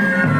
លមា